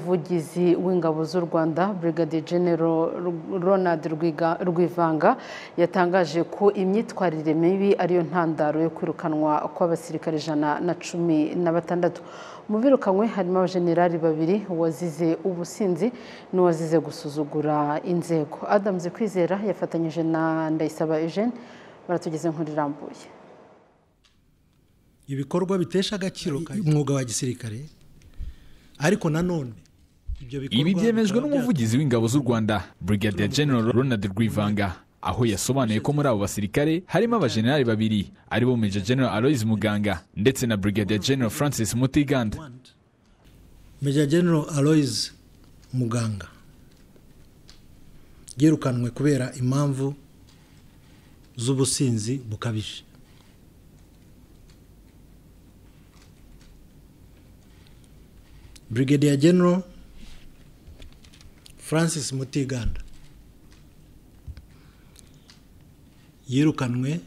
umuvugizi w'ingabo z'u rwanda brigadier general ronald rwivanga yatangaje ko imyitwarire mibi ariyo ntandaro yo kwirukanwa kw'abasirikare ijana na cumi na batandatu. Mu birukanywe harimo abajenerali babiri uwazize ubusinzi n'uwazize gusuzugura inzego. Adamu kwizera yafatanyije na ndayisaba eugene baratugeze inkuru irambuye ibikorwa bitesha agaciro umwuga wa gisirikare ariko nanone ibi byemejwe n'umuvugizi w'ingabo z'u rwanda brigadier general ronald rwivanga. Aho yasobanuye ko muri abo basirikare harimo abajenerali babiri ari bo major general aloys muganga ndetse na brigadier general francis mutiganda. Major general aloys muganga yirukanwe kubera impamvu z'ubusinzi bukabije. Brigadier general francis mutiganda. Yirukanwe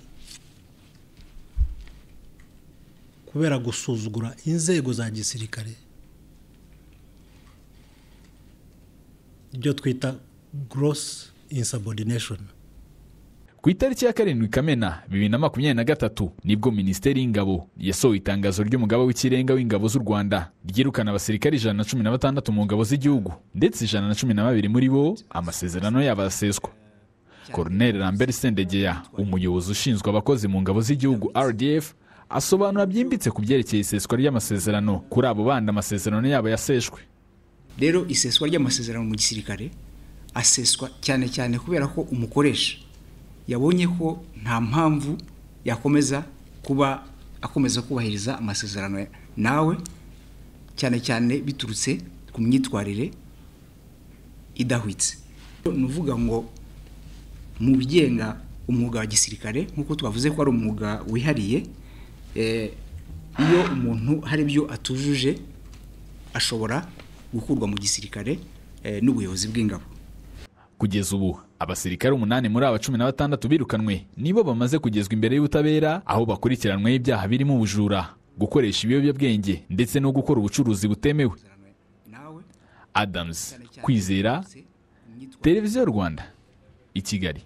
kubera gusuzugura inzego za gisirikare. Ibyo twita gross insubordination. Ku itariki ya karindwi kamena bibiri na makumyabiri na gatatu ni bwo minisiteri y'ingabo yasohoye itangazo ry'umugaba w'ikirenga w'ingabo z'u rwanda ryirukana abasirikare ijana na cumi na batandatu mu ngabo z'igihugu ndetse ijana na cumi na babiri muri bo amasezerano yabo araseswa koroneri lambert sendegeya umuyobozi ushinzwe abakozi mu ngabo z'igihugu rdf asobanura byimbitse ku byerekeye iseswa ry'amasezerano kuri abo bandi amasezerano yabo yaseshwe. Rero iseswa ry'amasezerano mu gisirikare aseswa cyane cyane kubera ko umukoresha yabonye ko nta mpamvu yakomeza kuba akomeza kubahiriza amasezerano nawe cyane cyane biturutse ku myitwarire idahwitse. Ni uvuga ngo mu bigenga umwuga wa gisirikare nk'uko twavuze ko ari umwuga wihariye iyo umuntu hari ibyo atujuje ashobora gukurwa mu gisirikare n'ubuyobozi bw'ingabo. Kugeza ubu abasirikare umunani muri aba cumi na batandatu birukanwe nibo bamaze kugezwa imbere y'ubutabera aho bakurikiranweho ibyaha birimo ubujura gukoresha ibiyobyabwenge ndetse no gukora ubucuruzi butemewe. Adams kwizera televiziyo rwanda i kigali.